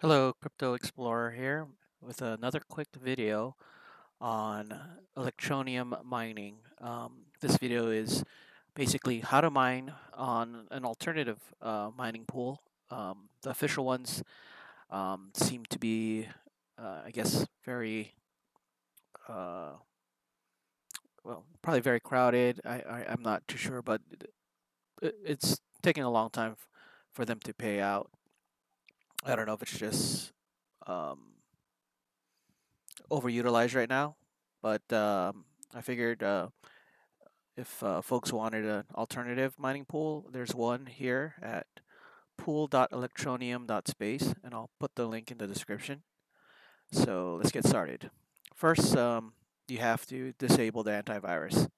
Hello, Crypto Explorer here with another quick video on Electroneum mining. Um, this video is basically how to mine on an alternative uh, mining pool. Um, the official ones um, seem to be, uh, I guess, very, uh, well, probably very crowded. I, I, am not too sure, but it, it's taking a long time for them to pay out. I don't know if it's just um, overutilized right now, but um, I figured uh, if uh, folks wanted an alternative mining pool, there's one here at pool.electroneum.space, and I'll put the link in the description. So let's get started. First, um, you have to disable the antivirus.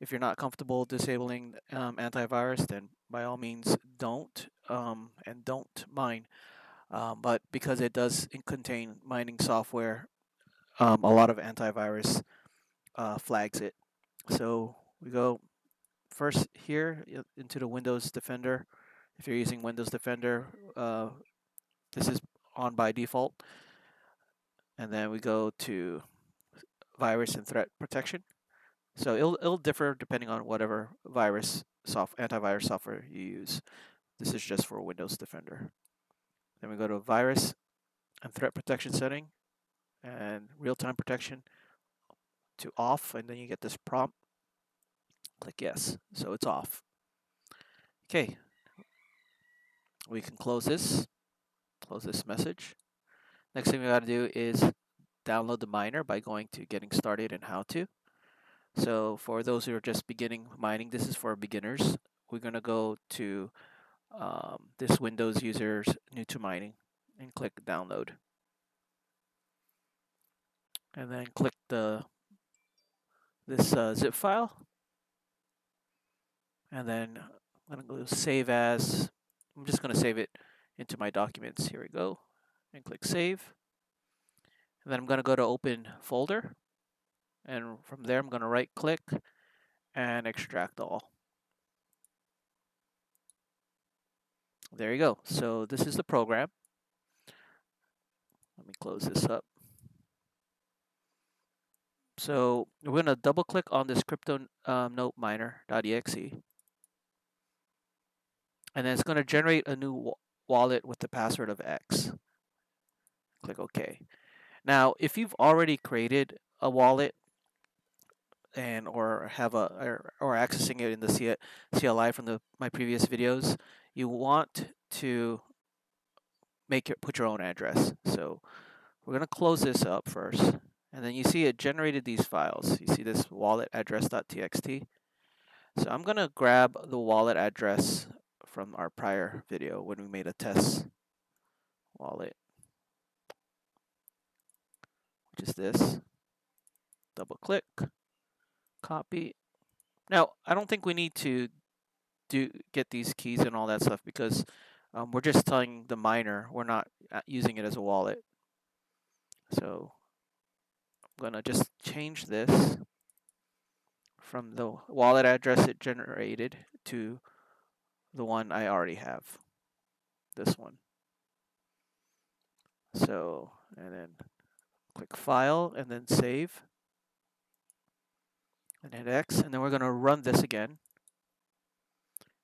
If you're not comfortable disabling um, antivirus, then by all means don't, um, and don't mine um, but because it does contain mining software, um, a lot of antivirus uh, flags it. So we go first here into the Windows Defender. If you're using Windows Defender, uh, this is on by default. And then we go to virus and threat protection. So it'll, it'll differ depending on whatever virus soft antivirus software you use. This is just for Windows Defender. Then we go to virus and threat protection setting and real-time protection to off and then you get this prompt. Click yes. So it's off. Okay. We can close this. Close this message. Next thing we got to do is download the miner by going to getting started and how to. So for those who are just beginning mining, this is for beginners. We're going to go to um, this Windows user's new to mining and click download. And then click the this uh, zip file. And then I'm going to go save as. I'm just going to save it into my documents. Here we go. And click save. And then I'm going to go to open folder. And from there, I'm going to right click and extract all. There you go. So this is the program. Let me close this up. So we're going to double click on this crypto um, note miner.exe. And then it's going to generate a new wallet with the password of X. Click OK. Now, if you've already created a wallet and or have a or, or accessing it in the CLI from the my previous videos, you want to make it put your own address. So we're going to close this up first. And then you see it generated these files. You see this wallet address.txt. So I'm going to grab the wallet address from our prior video when we made a test wallet, which is this. Double click, copy. Now, I don't think we need to do get these keys and all that stuff because um, we're just telling the miner we're not uh, using it as a wallet. So I'm gonna just change this from the wallet address it generated to the one I already have, this one. So, and then click File and then Save and hit X and then we're going to run this again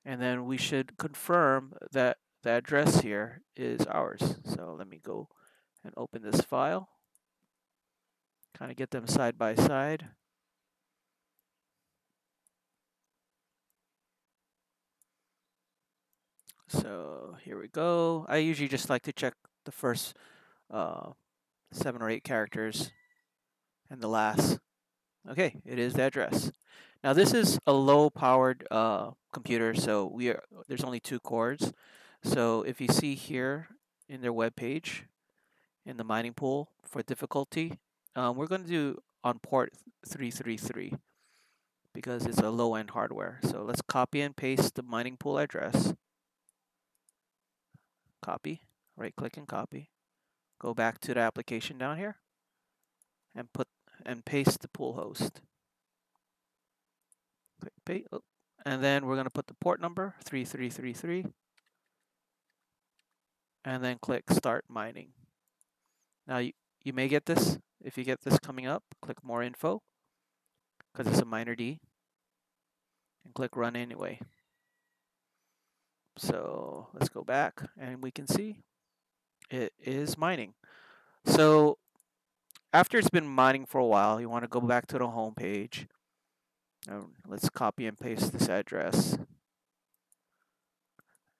and then we should confirm that the address here is ours. So let me go and open this file, kind of get them side by side. So here we go. I usually just like to check the first uh, seven or eight characters and the last. Okay, it is the address. Now this is a low powered uh, computer, so we are there's only two cores. So if you see here in their web page, in the mining pool for difficulty, um, we're going to do on port 333 because it's a low-end hardware. So let's copy and paste the mining pool address. Copy, right-click and copy. Go back to the application down here and put and paste the pool host. Click. Oh, and then we're going to put the port number 3333. and then click start mining. Now you, you may get this. If you get this coming up, click more info because it's a miner D and click run anyway. So let's go back and we can see it is mining. So after it's been mining for a while, you want to go back to the home page. Um, let's copy and paste this address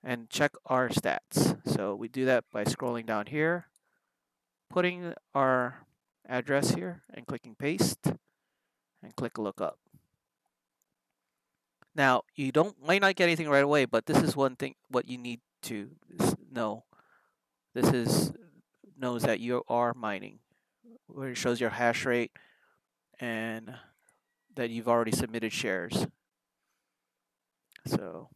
and check our stats. So we do that by scrolling down here, putting our address here and clicking paste and click look up. Now, you don't might not get anything right away, but this is one thing what you need to know. This is knows that you are mining, where it shows your hash rate and that you've already submitted shares. So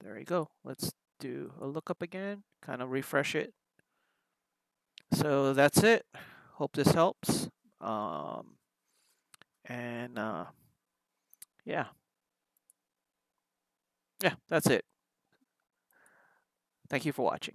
there you go. Let's do a lookup again, kind of refresh it. So that's it. Hope this helps. Um, and uh, yeah. Yeah, that's it. Thank you for watching.